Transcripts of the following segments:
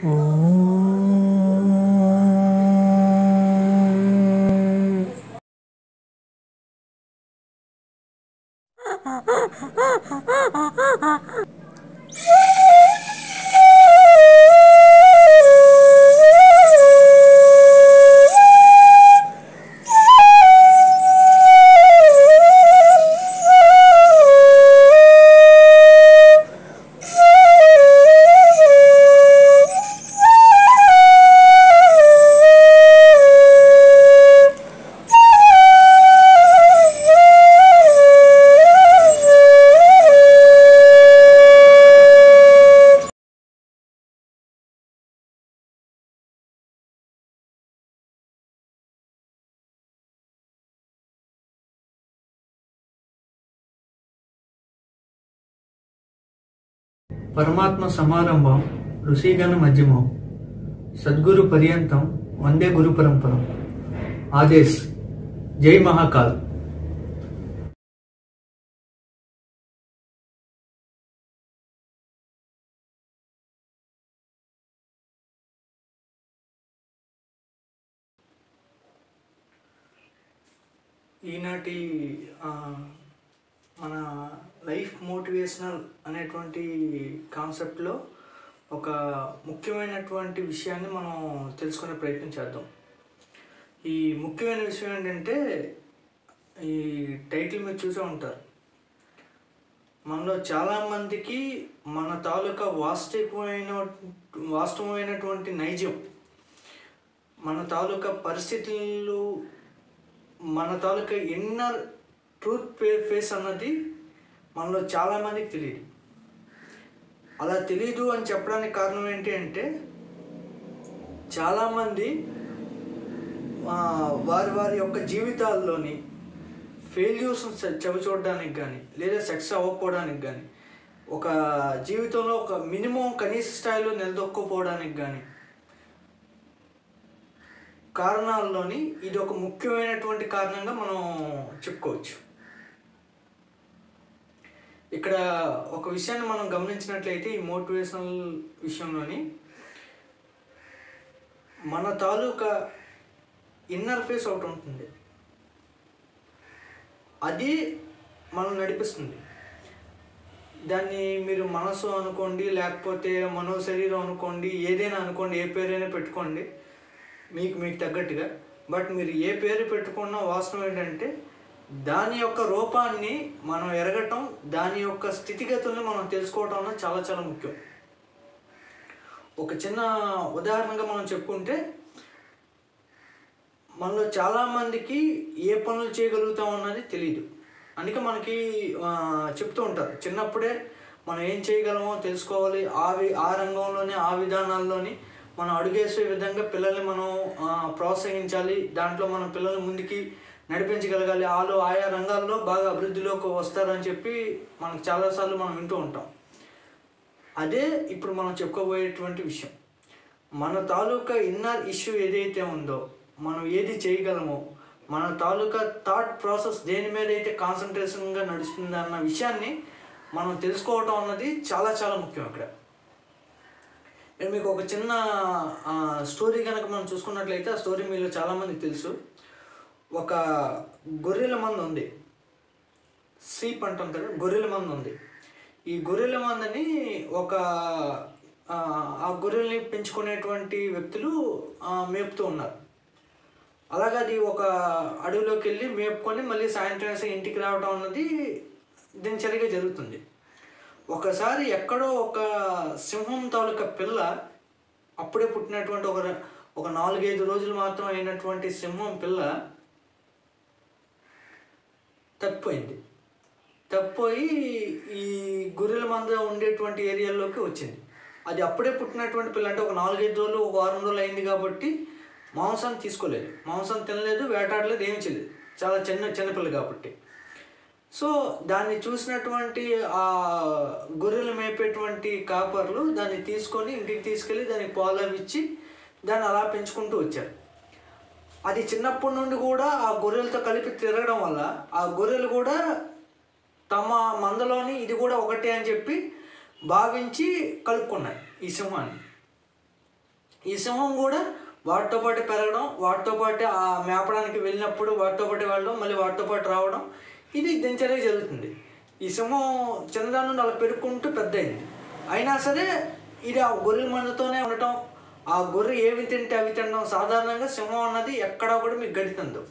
Oh. పరమాత్మ సమారంభం ఋషిగణ మధ్యమం సద్గురు పర్యంతం వందే గురు పరంపరం. ఆదేశ్. జై మహాకాల్. ఈనాటి మన లైఫ్ మోటివేషనల్ అనేటువంటి కాన్సెప్ట్లో ఒక ముఖ్యమైనటువంటి విషయాన్ని మనం తెలుసుకునే ప్రయత్నం చేద్దాం. ఈ ముఖ్యమైన విషయం ఏంటంటే ఈ టైటిల్ మీరు చూసే ఉంటారు. మనలో చాలామందికి మన తాలూకా వాస్తవమైన వాస్తవమైనటువంటి నైజం మన తాలూకా పరిస్థితులు మన తాలూకా ఇన్నర్ ట్రూత్ ఫేస్ అన్నది మనలో చాలామందికి తెలియదు అలా తెలీదు అని చెప్పడానికి కారణం ఏంటి అంటే చాలామంది వారి వారి యొక్క జీవితాల్లోని ఫెయిల్యూర్స్ చవి చూడడానికి కానీ లేదా సక్సెస్ అవ్వకపోవడానికి కానీ ఒక జీవితంలో ఒక మినిమం కనీస స్థాయిలో నిలదొక్కుపోవడానికి కానీ కారణాల్లోని ఇది ఒక ముఖ్యమైనటువంటి కారణంగా మనం చెప్పుకోవచ్చు. ఇక్కడ ఒక విషయాన్ని మనం గమనించినట్లయితే ఈ మోటివేషనల్ విషయంలోని మన తాలూకా ఇన్నర్ ఫేస్ ఒకటి ఉంటుంది. అది మనం నడిపిస్తుంది. దాన్ని మీరు మనసు అనుకోండి లేకపోతే మనో శరీరం అనుకోండి ఏదైనా అనుకోండి ఏ పేరైనా పెట్టుకోండి. మీకు మీకు తగ్గట్టుగా. బట్ మీరు ఏ పేరు పెట్టుకున్నా వాస్తవం ఏంటంటే దాని యొక్క రూపాన్ని మనం ఎరగటం దాని యొక్క స్థితిగతుల్ని మనం తెలుసుకోవటం అన్నది చాలా చాలా ముఖ్యం. ఒక చిన్న ఉదాహరణగా మనం చెప్పుకుంటే మనలో చాలామందికి ఏ పనులు చేయగలుగుతాం అన్నది తెలియదు అందుకే మనకి చెప్తూ ఉంటారు. చిన్నప్పుడే మనం ఏం చేయగలమో తెలుసుకోవాలి. ఆ వి ఆ రంగంలోనే ఆ విధానాల్లోని మనం అడుగేసే విధంగా పిల్లల్ని మనం ప్రోత్సహించాలి. దాంట్లో మన పిల్లల్ని ముందుకి నడిపించగలగాలి. వాళ్ళు ఆయా రంగాల్లో బాగా అభివృద్ధిలోకి వస్తారని చెప్పి మనకు చాలాసార్లు మనం వింటూ ఉంటాం. అదే ఇప్పుడు మనం చెప్పుకోబోయేటువంటి విషయం. మన తాలూకా ఇన్నర్ ఇష్యూ ఏదైతే ఉందో మనం ఏది చేయగలమో మన తాలూకా థాట్ ప్రాసెస్ దేని మీద అయితే కాన్సన్ట్రేషన్గా నడుస్తుంది అన్న విషయాన్ని మనం తెలుసుకోవటం అన్నది చాలా చాలా ముఖ్యం అక్కడ. నేను మీకు ఒక చిన్న స్టోరీ కనుక మనం చూసుకున్నట్లయితే ఆ స్టోరీ మీలో చాలామందికి తెలుసు. ఒక గొర్రెల మంద ఉంది. సీప్ అంటాం కదా గొర్రెల మంద ఉంది. ఈ గొర్రెల మందని ఒక ఆ, గొర్రెల్ని పెంచుకునేటువంటి వ్యక్తులు మేపుతూ ఉన్నారు. అలాగే అది ఒక అడవిలోకి వెళ్ళి మేపుకొని మళ్ళీ సాయంత్రం ఇంటికి రావడం అన్నది దినచరిగా జరుగుతుంది. ఒకసారి ఎక్కడో ఒక సింహం తాలూకా పిల్ల అప్పుడే పుట్టినటువంటి ఒక ఒక నాలుగైదు రోజులు మాత్రం అయినటువంటి సింహం పిల్ల తప్పిపోయింది. తప్పిపోయి ఈ గొర్రెల మంద ఉండేటువంటి ఏరియాలోకి వచ్చింది. అది అప్పుడే పుట్టినటువంటి పిల్ల అంటే ఒక నాలుగైదు రోజులు ఒక వారం రోజులు అయింది కాబట్టి మాంసాన్ని తీసుకోలేదు. మాంసం తినలేదు వేటాడలేదు ఏమి చేయలేదు. చాలా చిన్న చిన్నపిల్ల కాబట్టి. సో దాన్ని చూసినటువంటి ఆ గొర్రెలు మేపేటువంటి కాపర్లు దాన్ని తీసుకొని ఇంటికి తీసుకెళ్ళి దానికి పాలు ఇచ్చి దాన్ని అలా పెంచుకుంటూ వచ్చారు. అది చిన్నప్పటి నుండి కూడా ఆ గొర్రెలతో కలిపి తిరగడం వల్ల ఆ గొర్రెలు కూడా తమ మందలోని ఇది కూడా ఒకటే అని చెప్పి భావించి కలుపుకున్నాయి ఈ సింహాన్ని. ఈ సింహం కూడా వాటితో పాటు పెరగడం వాటితో పాటు ఆ మేపడానికి వెళ్ళినప్పుడు వాటితో పాటు వెళ్ళడం మళ్ళీ వాటితో పాటు రావడం ఇది దినచర్య జరుగుతుంది. ఈ సింహం చిన్నదాని నుండి అలా పెరుక్కుంటూ పెద్ద అయింది అయినా సరే ఇది ఆ గొర్రెల మందుతోనే ఉండటం ఆ గొర్రె ఏవి తింటే అవి తినడం సాధారణంగా సింహం అన్నది ఎక్కడా కూడా మీకు గడి తిందు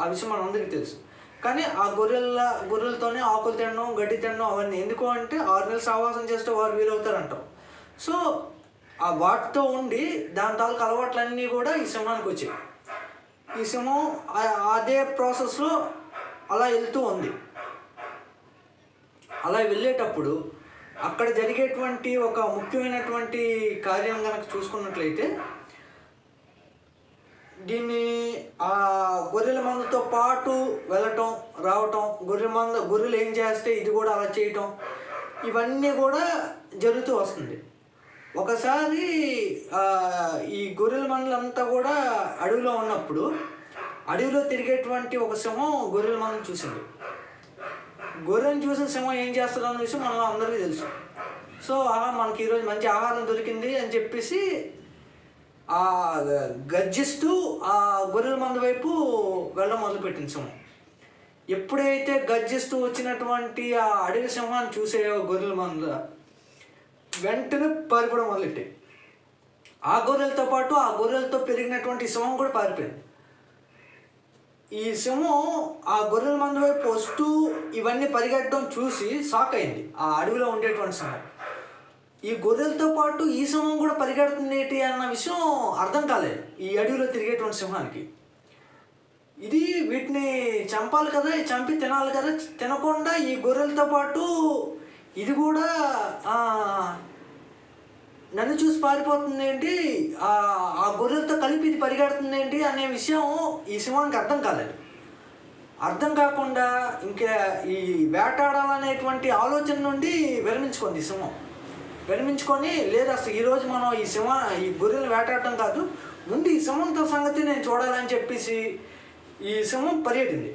ఆ విషయం మనందరికీ తెలుసు. కానీ ఆ గొర్రెల గొర్రెలతోనే ఆకులు తినడం గడ్డి తినడం అవన్నీ ఎందుకు అంటే ఆరు నెలలు సావాసం చేస్తే వారు వీలవుతారంటాం. సో ఆ వాటితో ఉండి దాని తాలూకు అలవాట్లన్నీ కూడా ఈ సింహానికి వచ్చాయి. ఈ సింహం అదే ప్రాసెస్లో అలా వెళ్తూ ఉంది. అలా వెళ్ళేటప్పుడు అక్కడ జరిగేటువంటి ఒక ముఖ్యమైనటువంటి కార్యం కనుక చూసుకున్నట్లయితే దీన్ని ఆ గొర్రెల మందుతో పాటు వెళ్ళటం రావటం గొర్రె మంద గొర్రెలు ఏం చేస్తే ఇది కూడా అలా చేయటం ఇవన్నీ కూడా జరుగుతూ వస్తుంది. ఒకసారి ఈ గొర్రెల మందులంతా కూడా అడవిలో ఉన్నప్పుడు అడవిలో తిరిగేటువంటి ఒక సింహం గొర్రెల మందు చూసింది. గొర్రెని చూసిన సింహం ఏం చేస్తుంది అన్న విషయం మనం అందరికీ తెలుసు. సో అలా మనకి ఈరోజు మంచి ఆహారం దొరికింది అని చెప్పేసి ఆ గర్జిస్తూ ఆ గొర్రెల మంద వైపు వెళ్ళడం మొదలుపెట్టింది సింహం. ఎప్పుడైతే గర్జిస్తూ వచ్చినటువంటి ఆ అడవి సింహాన్ని చూసే గొర్రెల మంద వెంటనే పారిపోవడం మొదలెట్టాయి. ఆ గొర్రెలతో పాటు ఆ గొర్రెలతో పెరిగినటువంటి సింహం కూడా పారిపోయింది. ఈ సింహం ఆ గొర్రెల మంద వైపు వస్తూ ఇవన్నీ పరిగెట్టడం చూసి షాక్ అయింది. ఆ అడవిలో ఉండేటువంటి సింహం. ఈ గొర్రెలతో పాటు ఈ సింహం కూడా పరిగెడుతుంది అన్న విషయం అర్థం కాలేదు. ఈ అడవిలో తిరిగేటువంటి సింహానికి. ఇది వీటిని చంపాలి కదా చంపి తినాలి కదా తినకుండా ఈ గొర్రెలతో పాటు ఇది కూడా నన్ను చూసి పారిపోతుంది ఏంటి ఆ గొర్రెలతో కలిపి ఇది పరిగెడుతుంది ఏంటి అనే విషయం ఈ సింహానికి అర్థం కాలేదు. అర్థం కాకుండా ఇంకా ఈ వేటాడాలనేటువంటి ఆలోచన నుండి విరమించుకుంది ఈ సింహం. విరమించుకొని లేదు అసలు ఈరోజు మనం ఈ సింహ ఈ గొర్రెలు వేటాడటం కాదు. ముందు ఈ సింహంతో సంగతి నేను చూడాలని చెప్పేసి ఈ సింహం పరిగెట్టింది.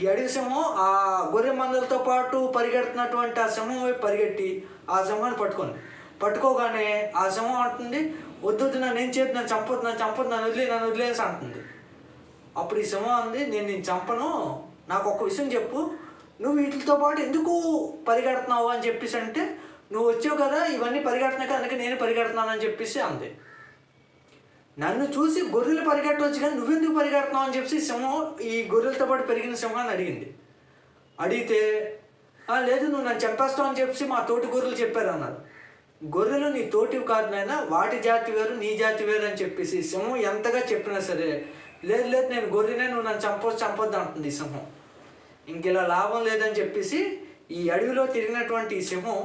ఈ అడవి సింహం ఆ గొర్రె మందలతో పాటు పరిగెడుతున్నటువంటి ఆ సింహం వైపు పరిగెట్టి ఆ సింహాన్ని పట్టుకుంది. పట్టుకోగానే ఆ సింహం అంటుంది వద్దు నన్ను ఏం చేతి నన్ను చంపొద్దు నన్ను చంపొద్దు నన్ను వదిలే నన్ను వదిలేసి అంటుంది. అప్పుడు ఈ సింహం అంది నేను నేను చంపను నాకు ఒక విషయం చెప్పు నువ్వు వీటితో పాటు ఎందుకు పరిగెడుతున్నావు? అని చెప్పేసి అంటే నువ్వు వచ్చావు కదా ఇవన్నీ పరిగెడుతున్నాయి కదా అందుకే నేను పరిగెడుతున్నాను అని చెప్పేసి అంది. నన్ను చూసి గొర్రెలు పరిగెట్టవచ్చు కానీ నువ్వెందుకు పరిగెడుతున్నావు? అని చెప్పేసి సింహం ఈ గొర్రెలతో పాటు పెరిగిన సింహాన్ని అడిగింది. అడిగితే లేదు నువ్వు నన్ను చంపేస్తావు అని చెప్పి మా తోటి గొర్రెలు చెప్పారు అన్నారు గొర్రెలు నీ తోటివి కాదు నాయన వాటి జాతి వేరు నీ జాతి వేరు అని చెప్పేసి సింహం ఎంతగా చెప్పినా సరే లేదు లేదు నేను గొర్రెనే నువ్వు నన్ను చంపొచ్చు చంపొద్దు అంటుంది ఈ సింహం. ఇంక ఇలా లాభం లేదని చెప్పేసి ఈ అడవిలో తిరిగినటువంటి ఈ సింహం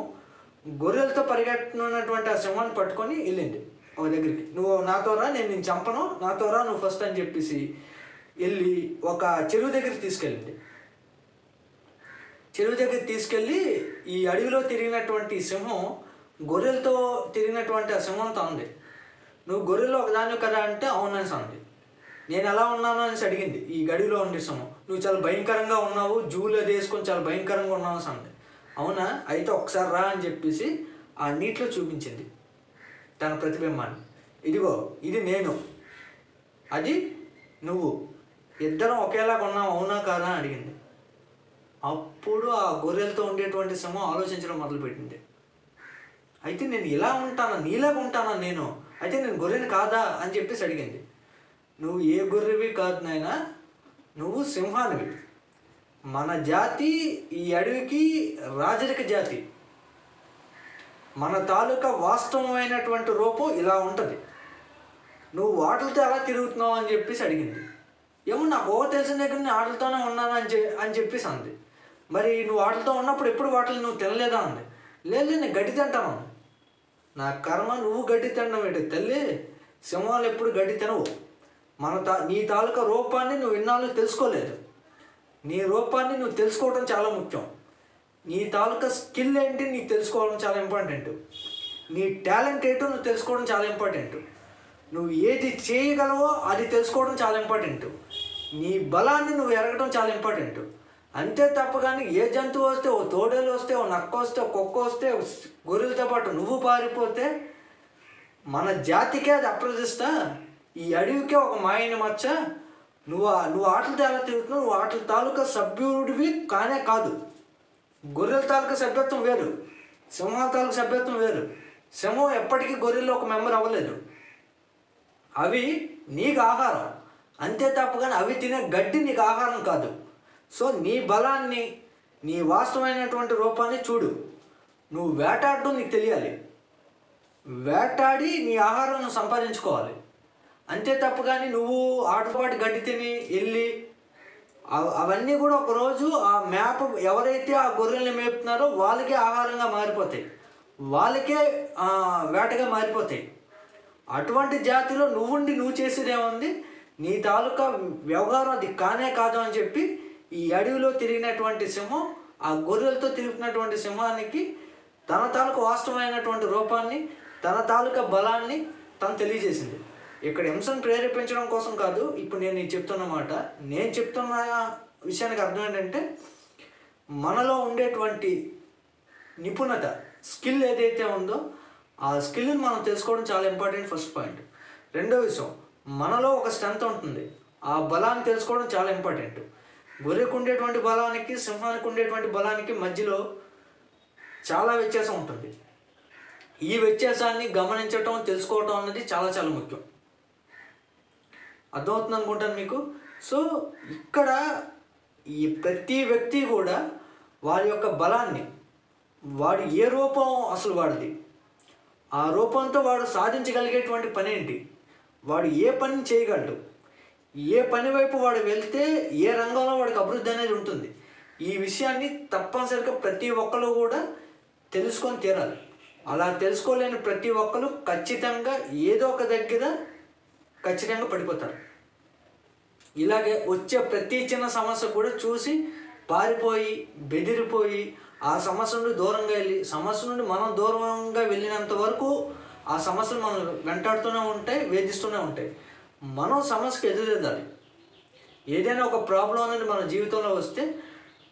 గొర్రెలతో పరిగెట్టున్నటువంటి ఆ సింహాన్ని పట్టుకొని వెళ్ళింది ఒక దగ్గరికి. నువ్వు నాతో రా నేను నేను చంపను నాతో రా నువ్వు ఫస్ట్ అని చెప్పేసి వెళ్ళి ఒక చెరువు దగ్గరికి తీసుకెళ్ళింది. చెరువు దగ్గరికి తీసుకెళ్ళి ఈ అడవిలో తిరిగినటువంటి సింహం గొర్రెలతో తిరిగినటువంటి ఆ సింహంతో ఉంది నువ్వు గొర్రెల్లో ఒకదాని కదా అంటే అవునని అంది నేను ఎలా ఉన్నాను అనేసి అడిగింది. ఈ గడిలో ఉండే సింహం. నువ్వు చాలా భయంకరంగా ఉన్నావు. జూలు అది వేసుకొని చాలా భయంకరంగా ఉన్నావు అంది అవునా? అయితే ఒకసారి రా అని చెప్పేసి ఆ నీటిలో చూపించింది తన ప్రతిబింబాన్ని. ఇదిగో ఇది నేను. అది నువ్వు. ఇద్దరం ఒకేలాగా ఉన్నాం అవునా కాదా? అని అడిగింది. అప్పుడు ఆ గొర్రెలతో ఉండేటువంటి సింహం ఆలోచించడం మొదలుపెట్టింది. అయితే నేను ఇలా ఉంటానా నీలాగా ఉంటానా నేను? అయితే నేను గొర్రెని కాదా అని చెప్పేసి అడిగింది. నువ్వు ఏ గొర్రెవి కాదు నాయనా నువ్వు సింహానివి. మన జాతి ఈ అడవికి రాజరిక జాతి. మన తాలూకా వాస్తవమైనటువంటి రూపం ఇలా ఉంటుంది. నువ్వు వాటిలతో ఎలా తిరుగుతున్నావు అని చెప్పేసి అడిగింది. ఏమో నాకు ఓ తెలిసిన దగ్గర నేను ఆటలతోనే ఉన్నాను అని చె అని చెప్పేసి అంది. మరి నువ్వు వాటితో ఉన్నప్పుడు ఎప్పుడు వాటిని నువ్వు తినలేదా అంది. లేదు నేను గడ్డి తింటాను నా కర్మ నువ్వు గడ్డి తినడం ఏంటి తల్లి? సింహాలు ఎప్పుడు గడ్డి తినవు మన తా నీ తాలూకా రూపాన్ని నువ్వు ఇన్నాళ్ళు తెలుసుకోలేదు. నీ రూపాన్ని నువ్వు తెలుసుకోవడం చాలా ముఖ్యం. నీ తాలూకా స్కిల్ ఏంటి నీకు తెలుసుకోవడం చాలా ఇంపార్టెంట్ నీ టాలెంట్ ఏంటో నువ్వు తెలుసుకోవడం చాలా ఇంపార్టెంట్ నువ్వు ఏది చేయగలవో అది తెలుసుకోవడం చాలా ఇంపార్టెంట్ నీ బలాన్ని నువ్వు ఎరగడం చాలా ఇంపార్టెంట్ అంతే తప్ప కానీ ఏ జంతువు వస్తే ఓ తోడేలు వస్తే ఓ నక్క వస్తే కుక్క వస్తే గొర్రెలతో పాటు నువ్వు పారిపోతే మన జాతికే అది అప్రదిష్ట. ఈ అడవికే ఒక మాయని మచ్చ. నువ్వు నువ్వు ఆటలతో ఎలా తిరుగుతున్నావు నువ్వు ఆటల తాలూకా సభ్యుడివి కానే కాదు. గొర్రెల తాలూకా సభ్యత్వం వేరు. సింహాల తాలూకా సభ్యత్వం వేరు. సింహం ఎప్పటికీ గొర్రెల్లో ఒక మెంబర్ అవ్వలేదు. అవి నీకు ఆహారం. అంతే తప్ప కానీ అవి తినే గడ్డి నీకు ఆహారం కాదు. సో నీ బలాన్ని నీ వాస్తవమైనటువంటి రూపాన్ని చూడు. నువ్వు వేటాడడం నీకు తెలియాలి. వేటాడి నీ ఆహారం సంపాదించుకోవాలి. అంతే తప్ప కానీ నువ్వు ఆటపాటి గడ్డి తిని వెళ్ళి అవ- అవన్నీ కూడా ఒకరోజు ఆ మేప ఎవరైతే ఆ గొర్రెల్ని మేపుతున్నారో వాళ్ళకే ఆహారంగా మారిపోతాయి. వాళ్ళకే వేటగా మారిపోతాయి. అటువంటి జాతిలో నువ్వుండి నువ్వు చేసేదేముంది? నీ తాలూకా వ్యవహారం అది కానే కాదు అని చెప్పి ఈ అడవిలో తిరిగినటువంటి సింహం ఆ గొర్రెలతో తిరుగుతున్నటువంటి సింహానికి తన తాలూకా వాస్తవమైనటువంటి రూపాన్ని తన తాలూకా బలాన్ని తను తెలియజేసింది. ఇక్కడ హింసను ప్రేరేపించడం కోసం కాదు ఇప్పుడు నేను చెప్తున్నమాట చెప్తున్న మాట. నేను చెప్తున్న విషయానికి అర్థం ఏంటంటే మనలో ఉండేటువంటి నిపుణత స్కిల్ ఏదైతే ఉందో ఆ స్కిల్ని మనం తెలుసుకోవడం చాలా ఇంపార్టెంట్ ఫస్ట్ పాయింట్. రెండో విషయం మనలో ఒక స్ట్రెంత్ ఉంటుంది. ఆ బలాన్ని తెలుసుకోవడం చాలా ఇంపార్టెంట్. గొర్రెకు ఉండేటువంటి బలానికి సింహానికి ఉండేటువంటి బలానికి మధ్యలో చాలా వ్యత్యాసం ఉంటుంది. ఈ వ్యత్యాసాన్ని గమనించటం తెలుసుకోవటం అన్నది చాలా చాలా ముఖ్యం. అర్థమవుతుంది అనుకుంటాను మీకు? సో ఇక్కడ ఈ ప్రతి వ్యక్తి కూడా వారి యొక్క బలాన్ని వాడు ఏ రూపం అసలు వాడిది ఆ రూపంతో వాడు సాధించగలిగేటువంటి పని ఏంటి వాడు ఏ పని చేయగలడు ఏ పని వైపు వాడు వెళ్తే ఏ రంగంలో వాడికి అభివృద్ధి అనేది ఉంటుంది. ఈ విషయాన్ని తప్పనిసరిగా ప్రతి ఒక్కరు కూడా తెలుసుకొని తీరాలి. అలా తెలుసుకోలేని ప్రతి ఒక్కరు ఖచ్చితంగా ఏదో ఒక దగ్గర ఖచ్చితంగా పడిపోతారు. ఇలాగే వచ్చే ప్రతి చిన్న సమస్య కూడా చూసి పారిపోయి బెదిరిపోయి ఆ సమస్య నుండి దూరంగా వెళ్ళి సమస్య నుండి మనం దూరంగా వెళ్ళినంత వరకు ఆ సమస్యలు మనం వెంటాడుతూనే ఉంటాయి వేధిస్తూనే ఉంటాయి. మనం సమస్యకు ఎదురెదాలి ఏదైనా ఒక ప్రాబ్లం అనేది మన జీవితంలో వస్తే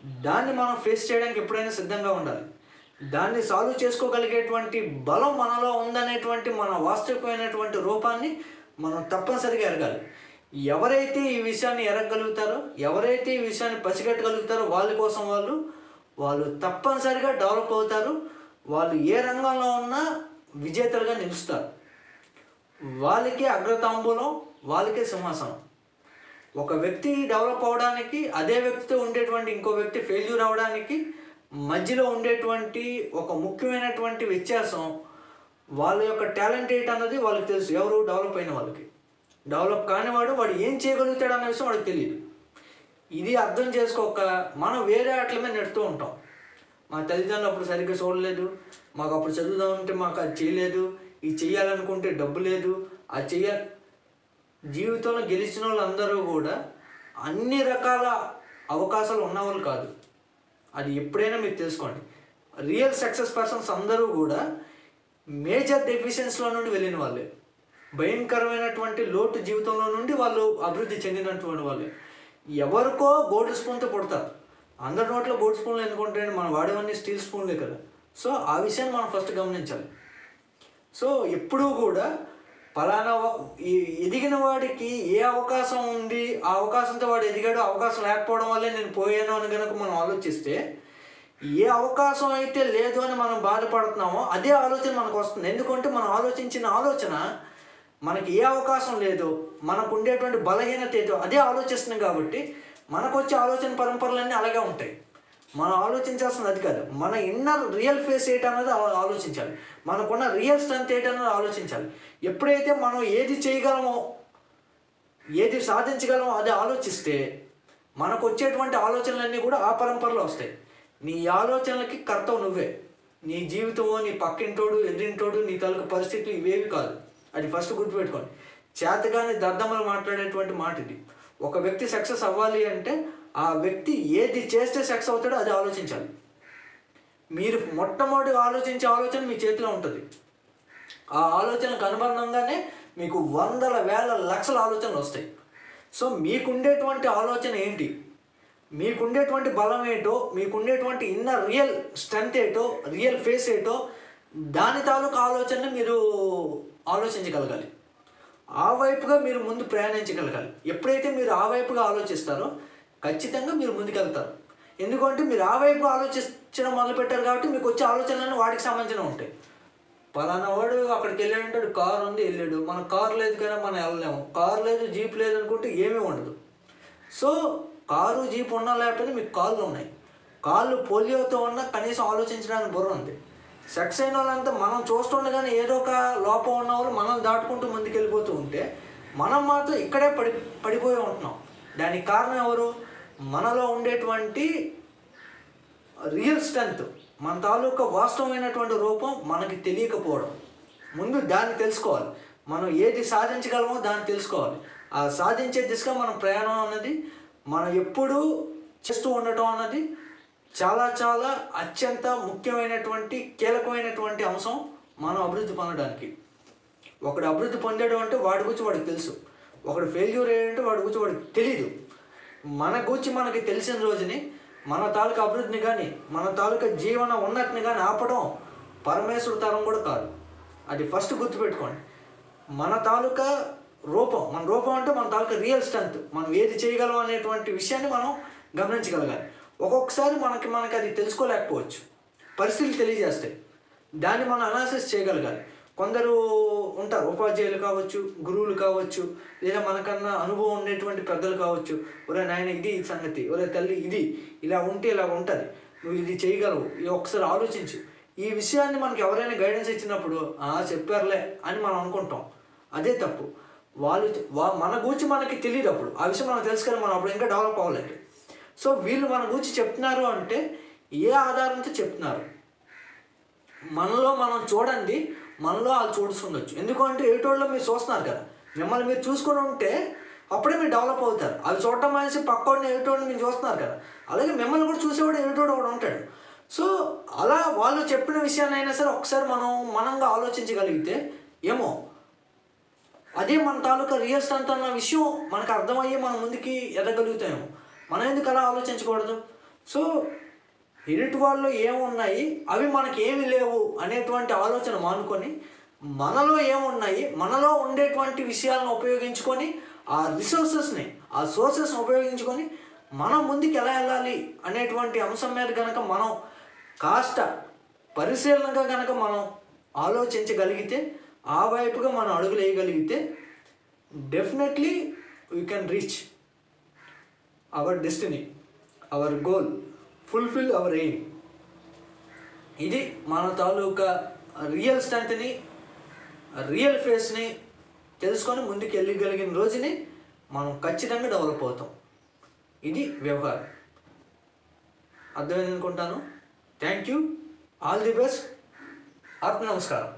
దాన్ని మనం ఫేస్ చేయడానికి ఎప్పుడైనా సిద్ధంగా ఉండాలి. దాన్ని సాల్వ్ చేసుకోగలిగేటువంటి బలం మనలో ఉందనేటువంటి మన వాస్తవికమైనటువంటి రూపాన్ని మనం తప్పనిసరిగా ఎరగాలి. ఎవరైతే ఈ విషయాన్ని ఎరగగలుగుతారో ఎవరైతే ఈ విషయాన్ని పసిగట్టగలుగుతారో వాళ్ళ కోసం వాళ్ళు వాళ్ళు తప్పనిసరిగా డెవలప్ అవుతారు. వాళ్ళు ఏ రంగంలో ఉన్నా విజేతలుగా నిలుస్తారు. వాళ్ళకి అగ్రతాంబూలం వాళ్ళకే సింహాసనం. ఒక వ్యక్తి డెవలప్ అవడానికి అదే వ్యక్తితో ఉండేటువంటి ఇంకో వ్యక్తి ఫెయిల్యూర్ అవడానికి మధ్యలో ఉండేటువంటి ఒక ముఖ్యమైనటువంటి వ్యత్యాసం వాళ్ళ యొక్క టాలెంట్ ఏంటి అన్నది వాళ్ళకి తెలుసు. ఎవరు డెవలప్ అయిన వాళ్ళకి. డెవలప్ కానివాడు వాడు ఏం చేయగలుగుతాడు అన్న విషయం వాడికి తెలియదు ఇది అర్థం చేసుకోక మనం వేరే ఆటల మీద నెడుతూ ఉంటాం. మా తల్లిదండ్రులు అప్పుడు సరిగ్గా చూడలేదు. మాకు అప్పుడు చదువుదామంటే మాకు అది చేయలేదు. ఇది చేయాలనుకుంటే డబ్బు లేదు. అది చెయ్య జీవితంలో గెలిచిన వాళ్ళందరూ కూడా అన్ని రకాల అవకాశాలు ఉన్నవాళ్ళు కాదు. అది ఎప్పుడైనా మీరు తెలుసుకోండి. రియల్ సక్సెస్ పర్సన్స్ అందరూ కూడా మేజర్ డెఫిషియన్స్లో నుండి వెళ్ళిన వాళ్ళే. భయంకరమైనటువంటి లోటు జీవితంలో నుండి వాళ్ళు అభివృద్ధి చెందినటువంటి వాళ్ళే. ఎవరికో గోల్డ్ స్పూన్తో పుడతారు అందరి నోట్లో గోల్డ్ స్పూన్లు ఎందుకు మనం వాడేవన్నీ స్టీల్ స్పూన్లే కదా. సో ఆ విషయాన్ని మనం ఫస్ట్ గమనించాలి. సో ఎప్పుడూ కూడా ఫలానా ఎదిగిన వాడికి ఏ అవకాశం ఉంది ఆ అవకాశంతో వాడు ఎదిగాడు అవకాశం లేకపోవడం వల్లే నేను పోయాను అని కనుక మనం ఆలోచిస్తే ఏ అవకాశం అయితే లేదు అని మనం బాధపడుతున్నామో అదే ఆలోచన మనకు వస్తుంది. ఎందుకంటే మనం ఆలోచించిన ఆలోచన మనకి ఏ అవకాశం లేదు మనకు ఉండేటువంటి బలహీనత ఏదో అదే ఆలోచిస్తున్నాం కాబట్టి మనకు వచ్చే ఆలోచన పరంపరలన్నీ అలాగే ఉంటాయి. మనం ఆలోచించాల్సింది అది కాదు మన ఇన్నర్ రియల్ ఫేస్ ఏంటన్నది ఆలోచించాలి. మనకున్న రియల్ స్ట్రెంత్ ఏంటన్నది ఆలోచించాలి. ఎప్పుడైతే మనం ఏది చేయగలమో ఏది సాధించగలమో అది ఆలోచిస్తే మనకు వచ్చేటువంటి ఆలోచనలన్నీ కూడా ఆ పరంపరలో వస్తాయి. నీ ఆలోచనలకి కర్తవు నువ్వే. నీ జీవితమో నీ పక్కింటోడు ఎదురింటోడు నీ తలకు పరిస్థితులు ఇవేవి కాదు. అది ఫస్ట్ గుర్తుపెట్టుకోండి. చేతగానే దద్దమ్మలు మాట్లాడేటువంటి మాట ఇది ఒక వ్యక్తి సక్సెస్ అవ్వాలి అంటే ఆ వ్యక్తి ఏది చేస్తే సక్సెస్ అవుతాడో అది ఆలోచించాలి. మీరు మొట్టమొదటి ఆలోచించే ఆలోచన మీ చేతిలో ఉంటుంది. ఆ ఆలోచనకు అనుబంధంగానే మీకు వందల వేల లక్షల ఆలోచనలు వస్తాయి. సో మీకుండేటువంటి ఆలోచన ఏంటి? మీకుండేటువంటి బలం ఏంటో మీకుండేటువంటి ఇన్నర్ రియల్ స్ట్రెంత్ ఏటో రియల్ ఫేస్ ఏటో దాని తాలూకు ఆలోచనని మీరు ఆలోచించగలగాలి. ఆ వైపుగా మీరు ముందు ప్రయాణించగలగాలి. ఎప్పుడైతే మీరు ఆ వైపుగా ఆలోచిస్తారో ఖచ్చితంగా మీరు ముందుకెళ్తారు. ఎందుకంటే మీరు ఆ వైపు ఆలోచించడం మొదలుపెట్టారు కాబట్టి మీకు వచ్చే ఆలోచనలన్నీ వాటికి సంబంధించిన ఉంటాయి. పలానా వాడు అక్కడికి వెళ్ళాడంటాడు కారు ఉంది వెళ్ళాడు. మన కారు లేదు కానీ మనం వెళ్ళలేము. కారు లేదు జీప్ లేదు అనుకుంటే ఏమీ ఉండదు. సో కారు జీప్ ఉన్నా లేకపోతే మీకు కాళ్ళు ఉన్నాయి. కాళ్ళు పోలియోతో ఉన్నా కనీసం ఆలోచించడానికి బుర్ర ఉంది. సెక్స్ అయిన వాళ్ళంతా మనం చూస్తుండగానే ఏదో ఒక లోపం ఉన్న వాళ్ళు మనం దాటుకుంటూ ముందుకెళ్ళిపోతూ ఉంటే మనం మాత్రం ఇక్కడే పడి పడిపోయి ఉంటున్నాం. దానికి కారణం ఎవరు? మనలో ఉండేటువంటి రియల్ స్ట్రెంగ్త్ మన తాలూకా వాస్తవమైనటువంటి రూపం మనకి తెలియకపోవడం. ముందు దాన్ని తెలుసుకోవాలి. మనం ఏది సాధించగలమో దాన్ని తెలుసుకోవాలి. ఆ సాధించే దిశగా మన ప్రయాణం అన్నది మనం ఎప్పుడూ చేస్తూ ఉండటం అన్నది చాలా చాలా అత్యంత ముఖ్యమైనటువంటి కీలకమైనటువంటి అంశం మనం అభివృద్ధి పొందడానికి. ఒకడు అభివృద్ధి పొందాడు అంటే వాడి గురించి వాడికి తెలుసు. ఒకడు ఫెయిల్యూర్ అయ్యాడంటే వాడి గురించి వాడికి తెలియదు మన గురించి మనకి తెలిసిన రోజుని మన తాలూకా అభివృద్ధిని కానీ మన తాలూకా జీవన ఉన్నతిని కానీ ఆపడం పరమేశ్వరు తరం కూడా కాదు. అది ఫస్ట్ గుర్తుపెట్టుకోండి. మన తాలూకా రూపం మన రూపం అంటే మన తాలూకా రియల్ స్ట్రెంత్ మనం ఏది చేయగలం అనేటువంటి విషయాన్ని మనం గమనించగలగాలి. ఒక్కొక్కసారి మనకి మనకి అది తెలుసుకోలేకపోవచ్చు. పరిస్థితులు తెలియజేస్తాయి. దాన్ని మనం అనాలిసిస్ చేయగలగాలి. కొందరు ఉంటారు ఉపాధ్యాయులు కావచ్చు గురువులు కావచ్చు లేదా మనకన్నా అనుభవం ఉండేటువంటి పెద్దలు కావచ్చు. ఒరే నాయన ఇది ఈ సంగతి ఒరే తల్లి ఇది. ఇలా ఉంటే ఇలా ఉంటుంది. నువ్వు ఇది చేయగలవు. ఇది ఒకసారి ఆలోచించు. ఈ విషయాన్ని మనకి ఎవరైనా గైడెన్స్ ఇచ్చినప్పుడు "ఆ, చెప్పారులే అని మనం అనుకుంటాం. అదే తప్పు. వాళ్ళు వా మన గురించి మనకి తెలియదు అప్పుడు. ఆ విషయం మనం తెలుసుకొని మనం అప్పుడు ఇంకా డెవలప్ అవ్వలేదు. సో వీళ్ళు మన గురించి చెప్తున్నారు అంటే ఏ ఆధారంతో చెప్తున్నారు? మనలో మనం చూడండి మనలో వాళ్ళు చూస్తుండొచ్చు. ఎందుకంటే ఏటోళ్ళు మీరు చూస్తున్నారు కదా. మిమ్మల్ని మీరు చూసుకొని ఉంటే అప్పుడే మీరు డెవలప్ అవుతారు. అది చూడటం మనిషి పక్కోడిని ఏటోళ్ళు మీరు చూస్తున్నారు కదా. అలాగే మిమ్మల్ని కూడా చూసేవాడు ఏటోడు ఒకడు ఉంటాడు. సో అలా వాళ్ళు చెప్పిన విషయాన్ని అయినా సరే ఒకసారి మనం మనంగా ఆలోచించగలిగితే ఏమో. అదే మన తాలూకా రియల్ స్ట్రెంత్ అన్న విషయం మనకు అర్థమయ్యి మనం ముందుకి ఎదగలుగుతాము మనం ఎందుకు అలా ఆలోచించకూడదు? సో ఎదుటి వాళ్ళు ఏమున్నాయి అవి మనకి ఏమి లేవు అనేటువంటి ఆలోచన మానుకొని మనలో ఏమున్నాయి మనలో ఉండేటువంటి విషయాలను ఉపయోగించుకొని ఆ రిసోర్సెస్ని ఆ సోర్సెస్ని ఉపయోగించుకొని మనం ముందుకు ఎలా వెళ్ళాలి అనేటువంటి అంశం మీద కనుక మనం కాస్త పరిశీలనగా కనుక మనం ఆలోచించగలిగితే ఆ వైపుగా మనం అడుగులు వేయగలిగితే definitely we can reach our destiny our goal fulfil our aim ఇది మన తాలూకా రియల్ స్ట్రెంత్ని రియల్ ఫేస్ని తెలుసుకొని ముందుకు వెళ్ళగలిగిన రోజుని మనం ఖచ్చితంగా డెవలప్ అవుతాం. ఇది వ్యవహారం. అర్థమైంది అనుకుంటాను thank you all the best ఆత్మ నమస్కారం.